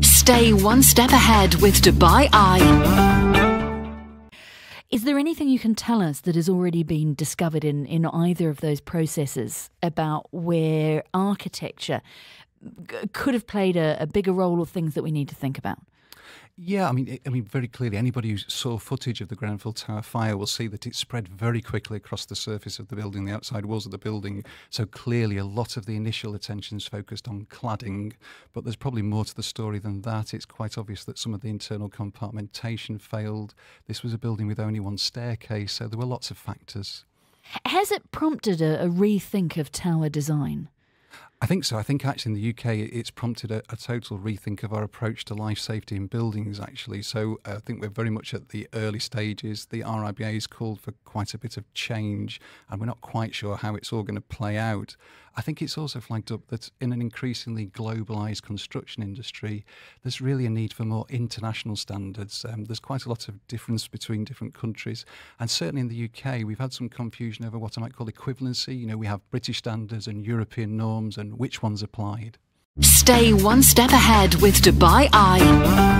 Stay one step ahead with Dubai Eye. Is there anything you can tell us that has already been discovered in, in either of those processes about where architecture could have played a, a bigger role or things that we need to think about? Yeah, I mean, I mean, very clearly, anybody who saw footage of the Grenfell Tower fire will see that it spread very quickly across the surface of the building, the outside walls of the building. So clearly, a lot of the initial attention is focused on cladding, but there's probably more to the story than that. It's quite obvious that some of the internal compartmentation failed. This was a building with only one staircase, so there were lots of factors. Has it prompted a, a rethink of tower design? I think so. I think actually in the UK it's prompted a, a, total rethink of our approach to life safety in buildings, actually. So uh, I think we're very much at the early stages. The RIBA has called for quite a bit of change, and we're not quite sure how it's all going to play out. I think it's also flagged up that in an increasingly globalised construction industry, there's really a need for more international standards. Um, there's quite a lot of difference between different countries, and certainly in the UK, we've had some confusion over what I might call equivalency. You know, we have British standards and European norms, and which ones applied. Stay one step ahead with Dubai Eye.